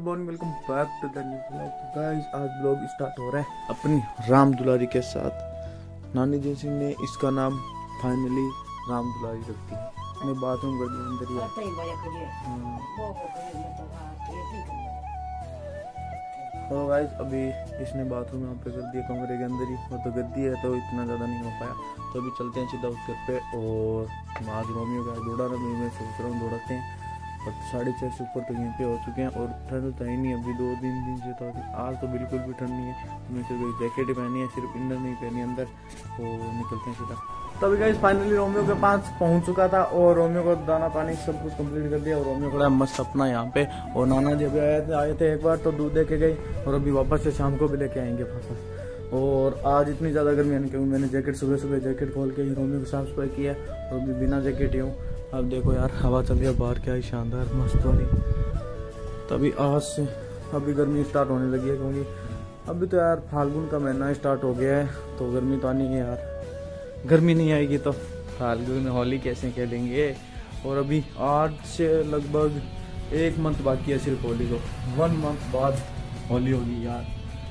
Bone welcome back to the new blog. Guys आज blog start हो रहा है अपनी राम दुलारी के साथ। नानी जी सिंह ने इसका नाम फाइनली राम दुलारी रख दी मैं बाथरूम कर दिया अंदर ही आता ही। हाँ। मैं तो तो गाइस अभी इसने बाथरूम यहाँ पे कर दिया कमरे के अंदर ही। वो तो गद्दी है तो इतना ज़्यादा नहीं हो पाया। तो अभी चलते हैं सीधा उस घर पे और आज रोमियो का दौड़ा रहा मैं सोच रहा हूँ दौड़ाते हैं। और साढ़े छः से ऊपर तो यहीं पे हो चुके हैं और ठंड तो है नहीं, अभी दो तीन दिन से तो अभी आज तो बिल्कुल भी ठंड नहीं है। तो मैं सिर्फ़ जैकेट पहनी है, सिर्फ़ इनर नहीं पहनी, अंदर। तो निकलते हैं सीधा। तभी गाइस फाइनली रोमियो के पास पहुँच चुका था और रोमियो को दाना पानी सब कुछ कंप्लीट कर दिया और रोमियो खड़ा मस्त अपना यहाँ पे। और नाना जी अभी आए थे आए थे एक बार तो दूध दे के गई और अभी वापस से शाम को भी लेके आएँगे वापस। और आज इतनी ज़्यादा गर्मी है क्योंकि मैंने जैकेट सुबह सुबह जैकेट खोल के रोमियो को साफ़ सफ़ाई किया और अभी बिना जैकेट ही हूँ। अब देखो यार, हवा चल रही है, बाहर क्या ही शानदार, मस्त वाली। तभी आज से, अभी गर्मी स्टार्ट होने लगी है क्योंकि अभी तो यार फाल्गुन का महीना स्टार्ट हो गया है तो गर्मी तो आनी है यार। गर्मी नहीं आएगी तो। फाल्गुन, होली कैसे खेलेंगे? और अभी आज से लगभग एक मंथ बाकी है सिर्फ़ होली को। वन मंथ बाद होली होगी यार।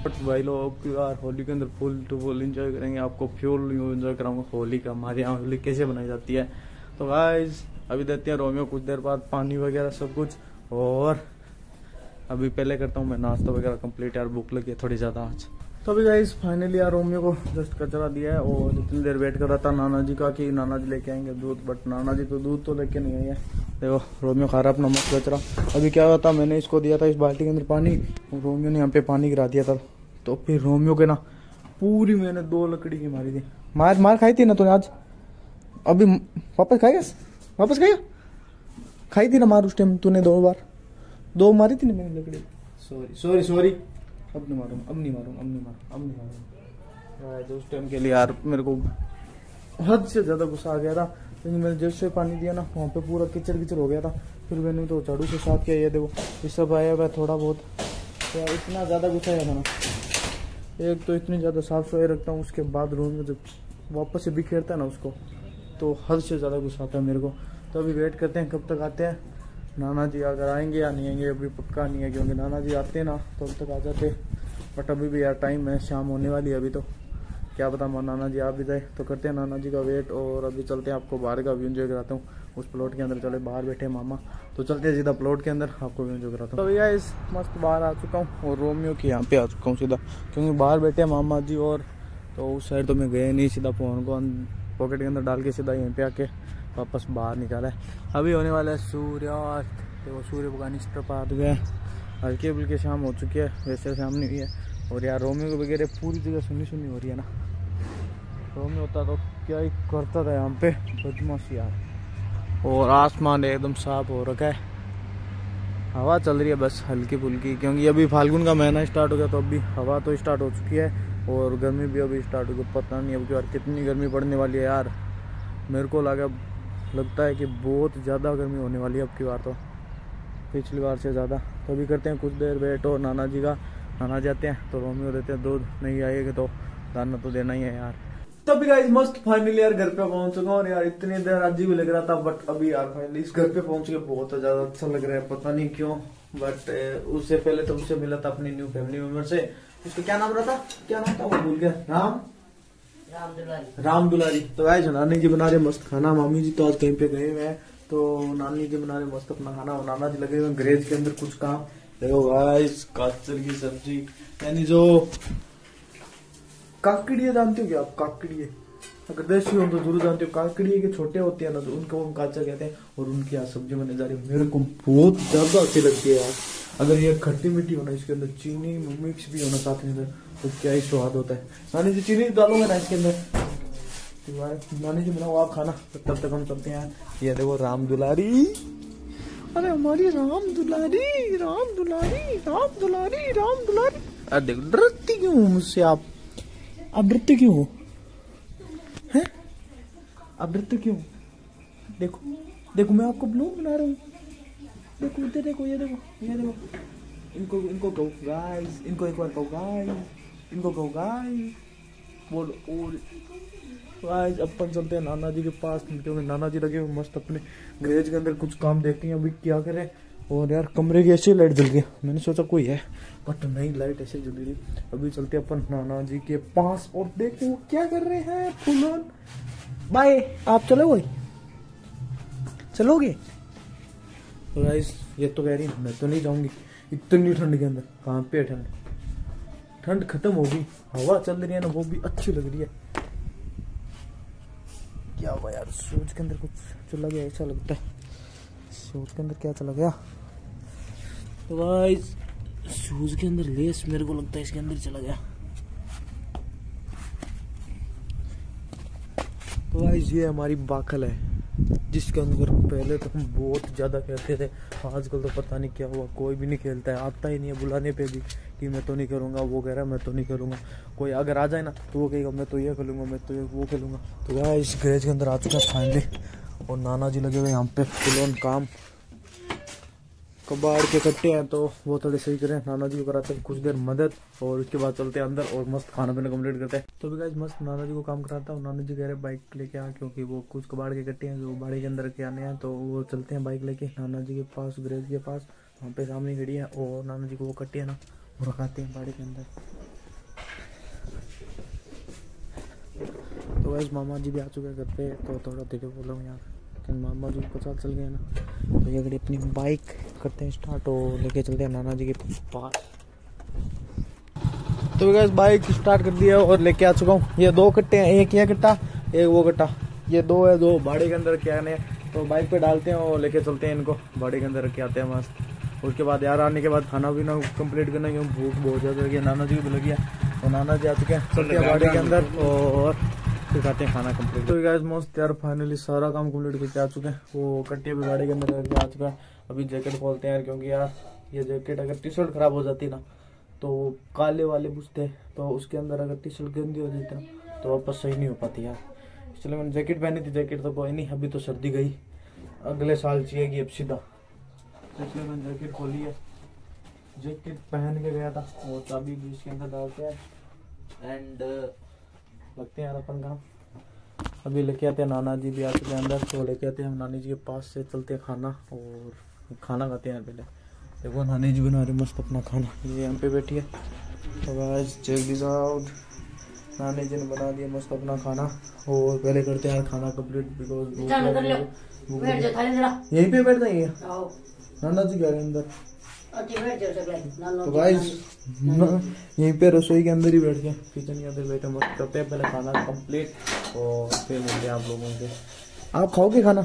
बट भाई लोग, यार होली के अंदर फुल टू फुल इंजॉय करेंगे, आपको फ्यूल इंजॉय कराऊँगा होली का। हमारे यहाँ होली कैसे बनाई जाती है? तो गाइस अभी देते हैं रोमियो, कुछ देर बाद पानी वगैरह सब कुछ। और अभी पहले करता हूँ मैं नाश्ता वगैरह कंप्लीट यार, भूख लगी है थोड़ी ज़्यादा आज। तो अभी गाइस फाइनली यार रोमियो को जस्ट कचरा दिया है और इतनी देर वेट कर रहा था नाना जी का कि नाना जी लेके आएँगे दूध बट नाना जी तो दूध तो लेके नहीं आई है। देखो, रोमियो खा रहा अपना मस्त कचरा। अभी क्या हुआ था, मैंने इसको दिया था इस बाल्टी के अंदर पानी, और रोमियो ने यहाँ पे पानी गिरा दिया था। तो फिर रोमियो के ना पूरी मैंने दो लकड़ी की मारी थी। मार मार खाई थी ना तूने आज? अभी वापस खाएगा वापस खाएगा खाई थी ना मार उस टाइम तूने दो बार। दो मारी थी ना मैंने लकड़ी? सॉरी सॉरी सॉरी अब नहीं मारूँगा अब नहीं मारूँगा अब नहीं मारूँगा अब नहीं यार, तो उस टाइम के लिए यार मेरे को हद से ज़्यादा गुस्सा आ गया था। लेकिन मैंने जैसे पानी दिया ना वहाँ पे पूरा किचड़ किचड़ हो गया था। फिर मैंने तो झाड़ू से साफ़ किया ये देखो ये सब आया हुआ थोड़ा बहुत तो इतना ज़्यादा गुस्सा आया था ना। एक तो इतनी ज़्यादा साफ़ सफ़ाई रखता हूँ उसके बाद रूम में जब वापस से बिखेरता है ना उसको तो हद से ज़्यादा गुस्सा आता है मेरे को। तो अभी वेट करते हैं कब तक आते हैं। नाना जी अगर आएँगे या नहीं आएँगे, अभी पक्का नहीं है क्योंकि नाना जी आते ना तो अब तक आ जाते बट अभी भी यार टाइम है, शाम होने वाली है अभी तो। क्या पता माँ नाना जी आ भी जाए। तो करते हैं नाना जी का वेट और अभी चलते हैं आपको बाहर का व्यू इंजॉय कराता हूँ। उस प्लॉट के अंदर चले, बाहर बैठे मामा। तो चलते हैं सीधा प्लॉट के अंदर, आपको व्यू इंजॉय कराता हूँ। तो भैया इस मस्त बाहर आ चुका हूँ और रोमियो के यहाँ पे आ चुका हूँ सीधा। क्योंकि बाहर बैठे मामा जी और तो उस साइड तो मैं गया नहीं, सीधा फ़ोन को पॉकेट के अंदर डाल के सीधा यहीं पे आके वापस बाहर निकाला है। अभी होने वाला है सूर्यास्त। देखो, सूर्य भगवान इस तरफ़ आ गया हल्की हल्की शाम हो चुकी है, वैसे शाम नहीं हुई है। और यार, रोमियो वगैरह पूरी जगह सुनी सुनी हो रही है ना। रोमियो होता तो क्या ही करता था यहाँ पे। बदमाश यार। और आसमान एकदम साफ़ हो रखा है। हवा चल रही है बस हल्की फुल्की क्योंकि अभी फाल्गुन का महीना स्टार्ट हो गया तो अभी हवा तो स्टार्ट हो चुकी है। और गर्मी भी अभी स्टार्ट हो गई, पता नहीं अब की बार कितनी गर्मी पड़ने वाली है यार। मेरे को लगा लगता है कि बहुत ज़्यादा गर्मी होने वाली है अब की बार तो। पिछली बार से ज़्यादा। तो अभी करते हैं कुछ देर वेट और नाना जी का। नाना जाते हैं तो रोमियो देते हैं दूध। नहीं आएगा तो दाना तो देना ही है यार। तभी गाइस मस्त फाइनली यार घर पे पहुँच चुका हूँ और यार इतनी देर अजी भी लग रहा था बट अभी यार फाइनली इस घर पे पहुँच के बहुत ज़्यादा अच्छा लग रहा है। पता नहीं क्यों बट उससे पहले तो उससे मिला था अपनी न्यू फैमिली मेंबर से। उसका क्या नाम रहा था? क्या नाम था? वो भूल गया। राम? राम दुलारी। तो गाइस नानी जी बना रहे मस्त खाना, मामी जी तो आज कहीं पे गए हुए हैं। तो नानी जी बना रहे मस्त अपना खाना, और नाना जी लगे हुए ग्रेज के अंदर कुछ काम। देखो गाइस काचर की सब्ज़ी। यानी जो काकड़िए जानते हो क्या आप? काकड़िए। अगर देसी हो तो ज़रूर जानते हो। काकड़िए के छोटे होते हैं ना तो उनको हम काचा कहते हैं, और उनकी आज सब्ज़ी बने जा रही है। मेरे को बहुत ज़्यादा अच्छी लगती है यार। अगर ये खट्टी मीठी होना इसके अंदर चीनी मिक्स भी होना साथ में तो क्या ही स्वाद होता है। नानी जी, चीनी डालूँगा ना इसके अंदर? तो नानी जी बनाओ, आप खाना। तब तक हम चलते हैं। ये देखो, राम दुलारी। अरे हमारी राम दुलारी राम दुलारी राम दुलारी राम दुलारी। अरे देखो, डरती क्यों हो मुझसे आप? आप डरते क्यों हो? आप डरते क्यों? देखो देखो, मैं आपको ब्लॉग बना रहा हूँ। देखो, इधर देखो, ये देखो ये देखो। इनको इनको कहो गाइस इनको एक बार कहो गाइस इनको कहो, गाइस, बोलो और गाइस, अपन चलते हैं नाना जी के पास, क्योंकि नाना जी लगे हुए मस्त अपने गैरेज के अंदर कुछ काम देखते हैं, अभी क्या करें। और यार, कमरे की ऐसी लाइट जल गई मैंने सोचा कोई है, बट नहीं, लाइट ऐसे जल रही अभी चलते अपन नाना जी के पास और देखते हैं वो क्या कर रहे हैं, फुलन। बाय, आप चलोगे चलोगे? तो गाइस ये तो कह रही मैं तो नहीं जाऊँगी। इतनी ठंड के अंदर, कहाँ पे ठंड? ठंड खत्म होगी हवा चल रही है ना, वो भी अच्छी लग रही है। क्या हुआ यार, सूरज के अंदर कुछ चला गया, ऐसा लगता है। सूरज के अंदर क्या चला गया? तो गाइस शूज़ के अंदर लेस मेरे को लगता है, इसके अंदर चला गया। तो गाइस ये हमारी बाखल है, जिसके अंदर पहले तो हम बहुत ज़्यादा खेलते थे, आजकल तो पता नहीं क्या हुआ, कोई भी नहीं खेलता है, आता ही नहीं है बुलाने पे भी। कि मैं तो नहीं करूँगा, वो कह रहा है, मैं तो नहीं करूँगा। कोई अगर आ जाए ना तो वो कहेगा, मैं तो ये खेलूँगा, मैं तो ये, वो खेलूँगा। तो क्या इस गैरेज के अंदर आ चुका फाइनली और नाना जी लगे हुए यहाँ पे फुल काम। कबाड़ के कट्टे हैं तो वो थोड़े सही करें। नाना जी को कराते हैं कुछ देर मदद, और उसके बाद चलते हैं अंदर और मस्त खाना पीना कंप्लीट करते हैं। तो भी गाइस मस्त नाना जी को काम कराता हूँ। नाना जी कह रहे हैं, बाइक लेके आ, क्योंकि वो कुछ कबाड़ के कट्टे हैं जो बाड़ी के अंदर के आने हैं। तो वो चलते हैं बाइक लेके। नाना जी के पास, ग्रेज के पास, वहाँ पे सामने खड़ी है। और नाना जी को वो कट्टे हैं ना वो रखाते हैं बाड़ी के अंदर। तो वैसे मामा जी भी आ चुके हैं घर पे तो थोड़ा धीरे बोला हूँ यार लेकिन मामा जी को पता चल गया ना। तो ये घड़ी अपनी बाइक करते हैं स्टार्ट और लेके चलते हैं नाना जी के पास। तो गैस बाइक स्टार्ट कर दिया और लेके आ चुका हूँ। ये दो कट्टे हैं, एक ये कट्टा, एक वो कट्टा। ये दो है दो बाड़ी के अंदर क्या है तो बाइक पे डालते हैं और लेके चलते हैं इनको। बाड़ी के अंदर रख आते हैं मस्त। उसके बाद यार आने के बाद खाना पीना कंप्लीट करना क्यों भूख बहुत ज़्यादा लगी नाना जी को भी लगी है। तो नाना जी आ चुके हैं चलते हैं बाड़ी के अंदर। और फिर खाते हैं खाना कंप्लीट तो गैस मस्त यार फाइनली सारा काम कंप्लीट करके आ चुके हैं। वो कट्टे भी गाड़ी के अंदर रख के आ चुका है। अभी जैकेट खोलते हैं यार क्योंकि यार ये जैकेट अगर टी शर्ट खराब हो जाती ना तो काले वाले पूछते तो उसके अंदर अगर टी शर्ट गंदी हो जाती ना तो वापस सही नहीं हो पाती यार। इसलिए मैंने जैकेट पहनी थी जैकेट तो कोई नहीं अभी तो सर्दी गई। अगले साल चाहिएगी अब सीधा। इसलिए मैंने जैकेट खोली है। जैकेट पहन के गया था और चाबी भी इसके अंदर डालते हैं। एंड लगते हैं यार अपन काम अभी लेके आते हैं नाना जी भी आ चुके हैं अंदर तो लेके आते हैं हम नानी जी के पास से चलते हैं खाना और खाना खाते हैं पहले। देखो नानी जी बना रहे मस्त अपना खाना। ये यहाँ पे बैठी है। तो गाइस चेक दिस आउट नानी जी ने बना दिया मस्त अपना खाना। और पहले करते हैं यार खाना कंप्लीट लो बिकॉज़ यहीं पे बैठ आओ। नाना जी कह रहे अंदर। तो गाइस यहीं पे रसोई के अंदर ही बैठ के किचन के अंदर बैठे मस्त करते हैं पहले खाना कंप्लीट और फिर मिलते हैं आप लोगों से। आप खाओगे खाना?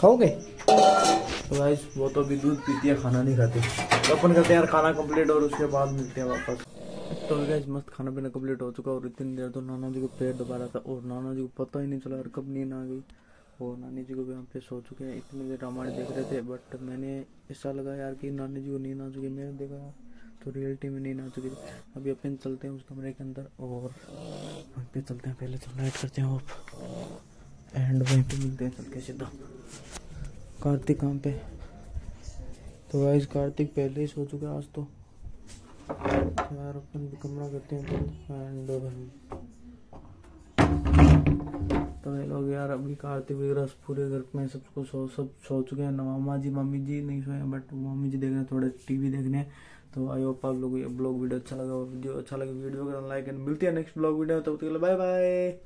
खाओगे? तो गाइस वो तो अभी दूध पीती है खाना नहीं खाती। तो अपन करते हैं यार खाना कंप्लीट और उसके बाद मिलते हैं वापस। तो गाइस मस्त खाना पीना कंप्लीट हो चुका और इतनी देर तो नाना जी को पेट दबा रहा था और नाना जी को पता ही नहीं चला यार कब नींद आ गई। और नानी जी को भी यहाँ पे सो चुके हैं। इतनी देर रामायण देख रहे थे बट मैंने ऐसा लगा यार कि नानी जी को नींद आ चुकी मैंने देखा तो रियलिटी में नींद आ चुकी थी। अभी अपन चलते हैं उस कमरे के अंदर और वहीं पे चलते हैं। पहले तो लाइट करते हैं ऑफ़ एंड वहीं पे मिलते हैं चल के सीधा। कार्तिक कहाँ पे? तो गाइस कार्तिक पहले ही सो चुका आज तो। यार अपन भी कमरा करते हैं। एंड तो ये लोग यार अभी कार्तिक वगैरह पूरे घर में सबको सो सब सो चुके हैं। मामा जी, मम्मी जी नहीं सोए बट मम्मी जी देख रहे हैं, थोड़े टीवी देखने तो आई होप आप लोग ये ब्लॉग वीडियो अच्छा लगा वीडियो अच्छा लगे, वीडियो लाइक एंड मिलती है नेक्स्ट ब्लॉग वीडियो तब तक बाय बाय